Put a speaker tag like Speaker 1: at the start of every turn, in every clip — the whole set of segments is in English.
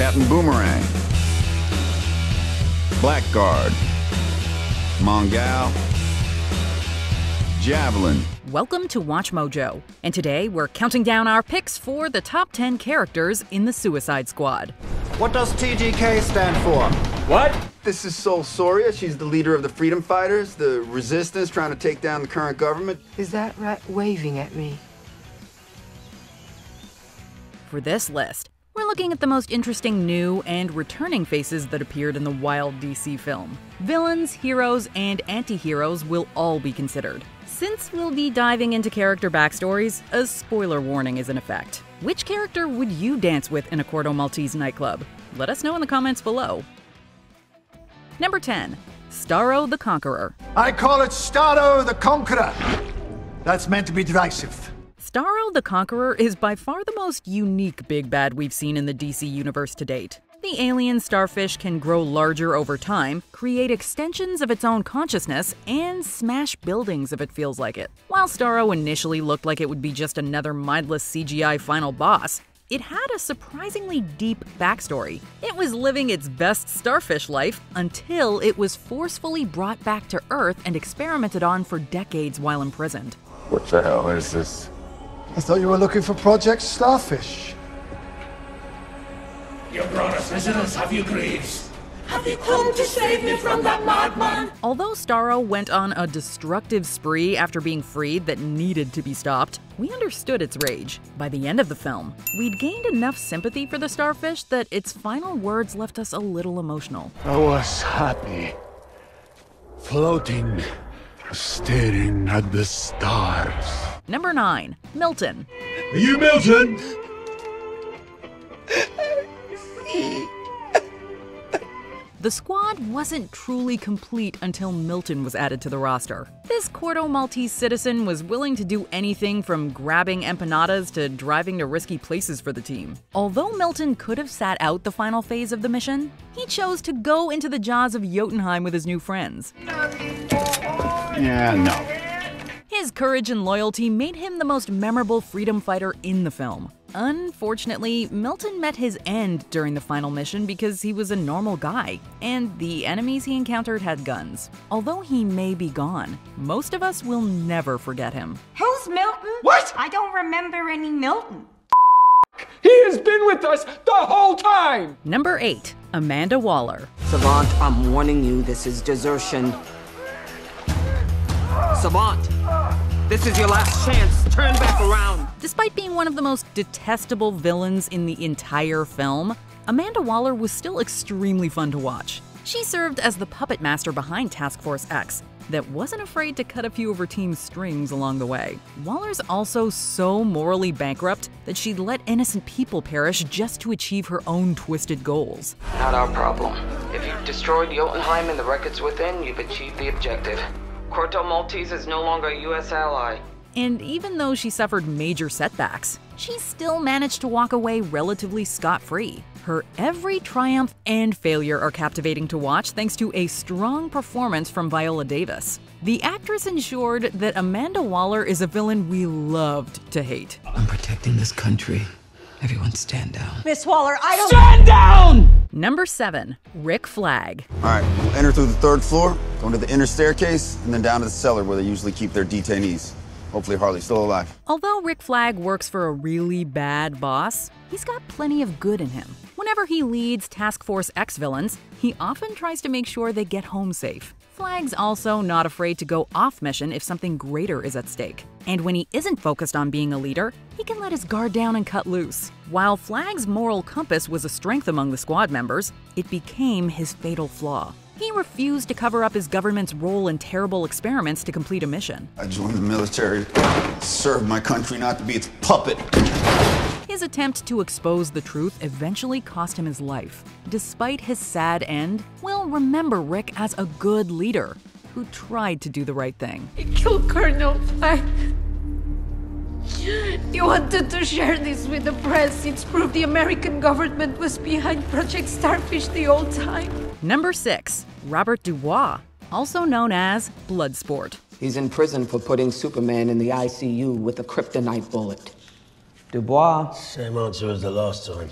Speaker 1: Captain Boomerang, Blackguard, Mongal, Javelin. Welcome to Watch Mojo, and today we're counting down our picks for the top 10 characters in the Suicide Squad. What does TDK stand for? What? This is Sol Soria. She's the leader of the Freedom Fighters, the resistance trying to take down the current government. Is that right? Waving at me. For this list, we're looking at the most interesting new and returning faces that appeared in the Wild DC film. Villains, heroes, and anti heroes will all be considered. Since we'll be diving into character backstories, a spoiler warning is in effect. Which character would you dance with in a Corto Maltese nightclub? Let us know in the comments below. Number 10, Starro the Conqueror. I call it Starro the Conqueror. That's meant to be derisive. Starro the Conqueror is by far the most unique big bad we've seen in the DC universe to date. The alien starfish can grow larger over time, create extensions of its own consciousness, and smash buildings if it feels like it. While Starro initially looked like it would be just another mindless CGI final boss, it had a surprisingly deep backstory. It was living its best starfish life until it was forcefully brought back to Earth and experimented on for decades while imprisoned. What the hell is this? I thought you were looking for Project Starfish. You brought us visitors, have you, Graves? Have you come to save me from that madman? Although Starro went on a destructive spree after being freed that needed to be stopped, we understood its rage. By the end of the film, we'd gained enough sympathy for the starfish that its final words left us a little emotional. I was happy, floating, staring at the stars. Number 9. Milton. Are you Milton? The squad wasn't truly complete until Milton was added to the roster. This Corto Maltese citizen was willing to do anything from grabbing empanadas to driving to risky places for the team. Although Milton could have sat out the final phase of the mission, he chose to go into the jaws of Jotunheim with his new friends. Yeah, no. His courage and loyalty made him the most memorable freedom fighter in the film. Unfortunately, Milton met his end during the final mission because he was a normal guy, and the enemies he encountered had guns. Although he may be gone, most of us will never forget him. Who's Milton? What? I don't remember any Milton. He has been with us the whole time! Number 8. Amanda Waller. Savant, I'm warning you, this is desertion. Savant, this is your last chance. Turn back around. Despite being one of the most detestable villains in the entire film, Amanda Waller was still extremely fun to watch. She served as the puppet master behind Task Force X that wasn't afraid to cut a few of her team's strings along the way. Waller's also so morally bankrupt that she'd let innocent people perish just to achieve her own twisted goals. Not our problem. If you've destroyed Jotunheim and the records within, you've achieved the objective. Corto Maltese is no longer a U.S. ally. And even though she suffered major setbacks, she still managed to walk away relatively scot free. Her every triumph and failure are captivating to watch thanks to a strong performance from Viola Davis. The actress ensured that Amanda Waller is a villain we loved to hate. I'm protecting this country. Everyone stand down. Miss Waller, I don't- STAND DOWN! Number seven, Rick Flag. All right, we'll enter through the third floor, go into the inner staircase, and then down to the cellar where they usually keep their detainees. Hopefully, Harley's still alive. Although Rick Flag works for a really bad boss, he's got plenty of good in him. Whenever he leads Task Force X villains, he often tries to make sure they get home safe. Flag's also not afraid to go off mission if something greater is at stake. And when he isn't focused on being a leader, he can let his guard down and cut loose. While Flag's moral compass was a strength among the squad members, it became his fatal flaw. He refused to cover up his government's role in terrible experiments to complete a mission. I joined the military, served my country not to be its puppet. His attempt to expose the truth eventually cost him his life. Despite his sad end, we'll remember Rick as a good leader who tried to do the right thing. He killed Colonel Flag. You wanted to share this with the press. It's proof the American government was behind Project Starfish the whole time. Number six, Robert Dubois, also known as Bloodsport. He's in prison for putting Superman in the ICU with a kryptonite bullet. Dubois. Same answer as the last time.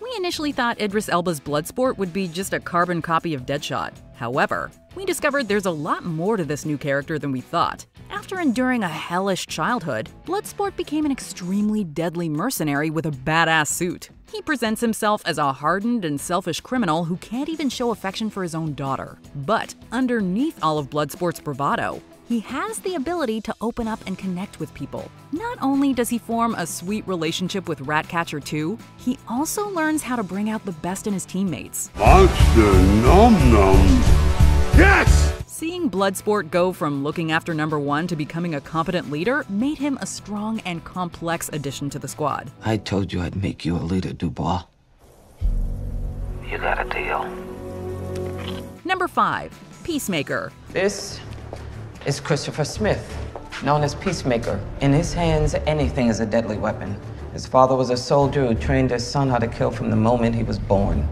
Speaker 1: We initially thought Idris Elba's Bloodsport would be just a carbon copy of Deadshot. However, we discovered there's a lot more to this new character than we thought. After enduring a hellish childhood, Bloodsport became an extremely deadly mercenary with a badass suit. He presents himself as a hardened and selfish criminal who can't even show affection for his own daughter. But underneath all of Bloodsport's bravado, he has the ability to open up and connect with people. Not only does he form a sweet relationship with Ratcatcher 2, he also learns how to bring out the best in his teammates. Monster Nom Nom! Yes! Seeing Bloodsport go from looking after number one to becoming a competent leader made him a strong and complex addition to the squad. I told you I'd make you a leader, Dubois. You got a deal. Number five, Peacemaker. This is Christopher Smith, known as Peacemaker. In his hands, anything is a deadly weapon. His father was a soldier who trained his son how to kill from the moment he was born.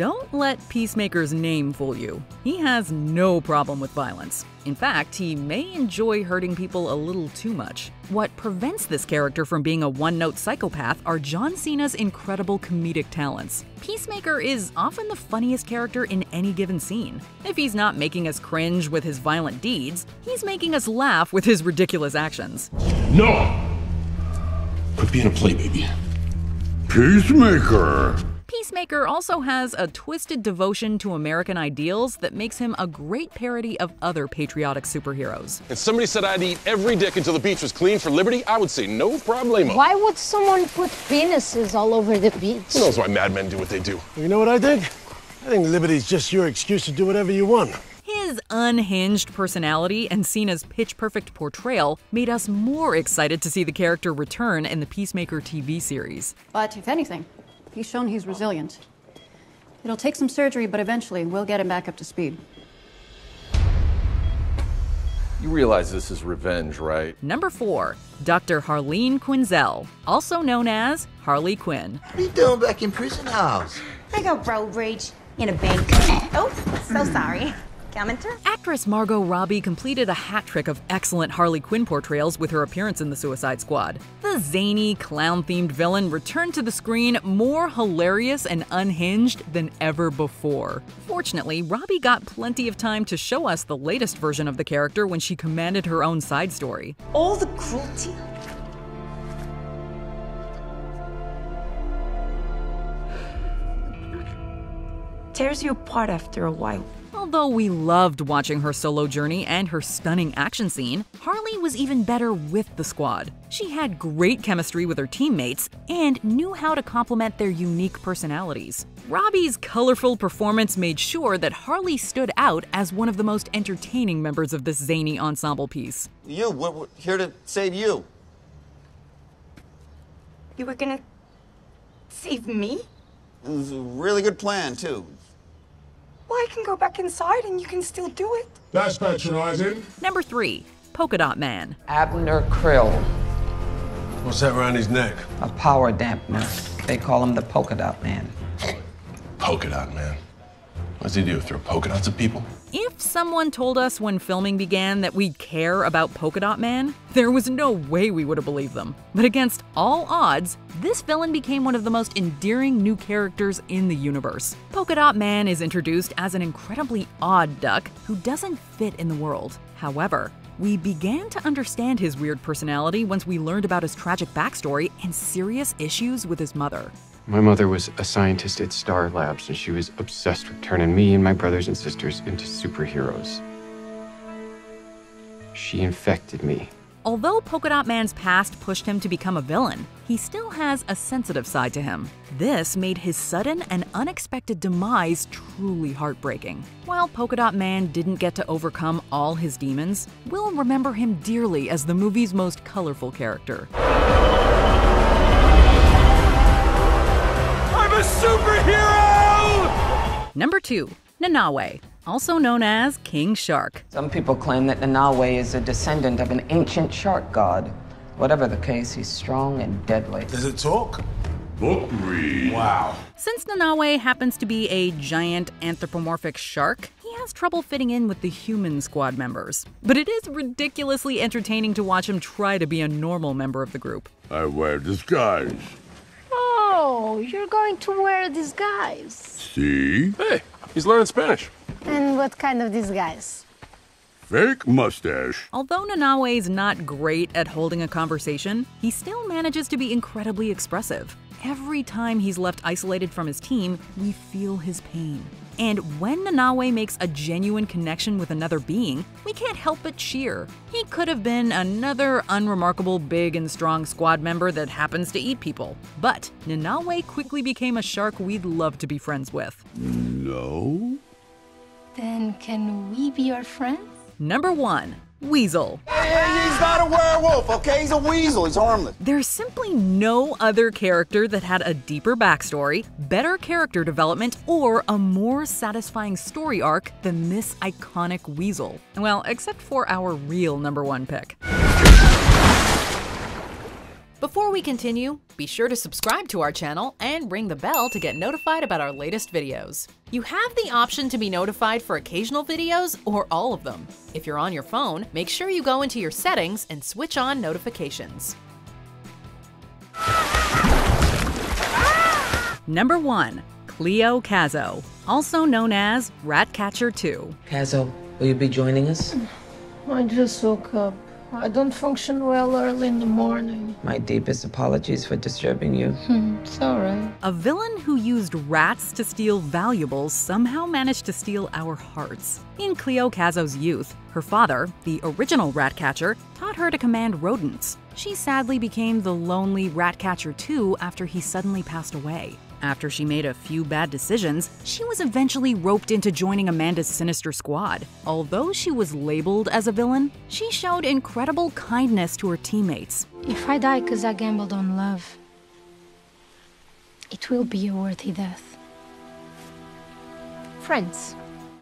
Speaker 1: Don't let Peacemaker's name fool you. He has no problem with violence. In fact, he may enjoy hurting people a little too much. What prevents this character from being a one note psychopath are John Cena's incredible comedic talents. Peacemaker is often the funniest character in any given scene. If he's not making us cringe with his violent deeds, he's making us laugh with his ridiculous actions. No! Quit being a playbaby. Peacemaker! Peacemaker also has a twisted devotion to American ideals that makes him a great parody of other patriotic superheroes. If somebody said I'd eat every dick until the beach was clean for liberty, I would say no problemo. Why would someone put penises all over the beach? Who knows why madmen do what they do? You know what I think? I think liberty's just your excuse to do whatever you want. His unhinged personality and Cena's pitch perfect portrayal made us more excited to see the character return in the Peacemaker TV series. But if anything, He's shown he's resilient. It'll take some surgery, but eventually we'll get him back up to speed. You realize this is revenge, right? Number four, Dr. Harlene Quinzel, also known as Harley Quinn. What are you doing back in prison house? I got road rage in a bank. oh, so sorry. Actress Margot Robbie completed a hat trick of excellent Harley Quinn portrayals with her appearance in The Suicide Squad. The zany, clown themed villain returned to the screen more hilarious and unhinged than ever before. Fortunately, Robbie got plenty of time to show us the latest version of the character when she commanded her own side story. All the cruelty tears you apart after a while. Although we loved watching her solo journey and her stunning action scene, Harley was even better with the squad. She had great chemistry with her teammates and knew how to complement their unique personalities. Robbie's colorful performance made sure that Harley stood out as one of the most entertaining members of this zany ensemble piece. You, we're, we're here to save you. You were gonna save me? It was a really good plan, too. Well, I can go back inside and you can still do it.
Speaker 2: That's patronizing.
Speaker 1: Number three, Polka Dot Man. Abner Krill. What's that around his neck? A power dampener. They call him the Polka Dot Man. Polka Dot Man. What does he do? Throw polka dots at people? If someone told us when filming began that we'd care about Polka Dot Man, there was no way we would have believed them. But against all odds, this villain became one of the most endearing new characters in the universe. Polka Dot Man is introduced as an incredibly odd duck who doesn't fit in the world. However, we began to understand his weird personality once we learned about his tragic backstory and serious issues with his mother. My mother was a scientist at Star Labs, and she was obsessed with turning me and my brothers and sisters into superheroes. She infected me. Although Polka Dot Man's past pushed him to become a villain, he still has a sensitive side to him. This made his sudden and unexpected demise truly heartbreaking. While Polka Dot Man didn't get to overcome all his demons, we'll remember him dearly as the movie's most colorful character. superhero! Number two, Nanaue, also known as King Shark. Some people claim that Nanaue is a descendant of an ancient shark god. Whatever the case, he's strong and deadly. Does it talk? Book read. Wow. Since Nanaue happens to be a giant anthropomorphic shark, he has trouble fitting in with the human squad members. But it is ridiculously entertaining to watch him try to be a normal member of the group. I wear disguise. Oh, you're going to wear a disguise. See? Hey, he's learning Spanish. And what kind of disguise? Fake mustache. Although Nanaue is not great at holding a conversation, he still manages to be incredibly expressive. Every time he's left isolated from his team, we feel his pain. And when Nanaue makes a genuine connection with another being, we can't help but cheer. He could have been another unremarkable big and strong squad member that happens to eat people. But Nanaue quickly became a shark we'd love to be friends with. No? Then can we be your friends? Number 1 weasel. He's not a werewolf, okay? He's a weasel. He's harmless. There's simply no other character that had a deeper backstory, better character development, or a more satisfying story arc than this iconic weasel. Well, except for our real number one pick. Before we continue, be sure to subscribe to our channel and ring the bell to get notified about our latest videos. You have the option to be notified for occasional videos or all of them. If you're on your phone, make sure you go into your settings and switch on notifications. Number 1. Cleo Cazo, also known as Ratcatcher 2. Cazo, will you be joining us? I just woke up. I don't function well early in the morning. My deepest apologies for disturbing you. Hmm, it's all right. A villain who used rats to steal valuables somehow managed to steal our hearts. In Cleo Cazo's youth, her father, the original rat catcher, taught her to command rodents. She sadly became the lonely rat catcher too after he suddenly passed away. After she made a few bad decisions, she was eventually roped into joining Amanda's sinister squad. Although she was labeled as a villain, she showed incredible kindness to her teammates. If I die because I gambled on love, it will be a worthy death. Friends.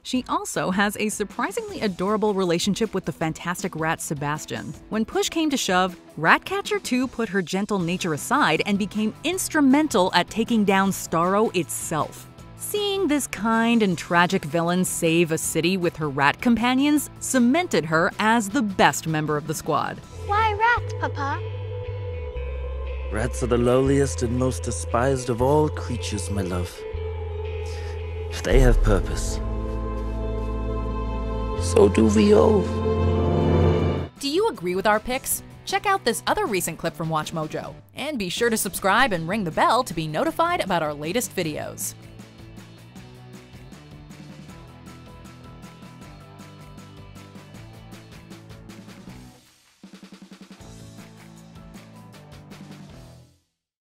Speaker 1: She also has a surprisingly adorable relationship with the fantastic rat Sebastian. When push came to shove, Ratcatcher 2 put her gentle nature aside and became instrumental at taking down Starro itself. Seeing this kind and tragic villain save a city with her rat companions cemented her as the best member of the squad. Why rats, Papa? Rats are the lowliest and most despised of all creatures, my love. They have purpose so do we all. Do you agree with our picks? Check out this other recent clip from WatchMojo, and be sure to subscribe and ring the bell to be notified about our latest videos.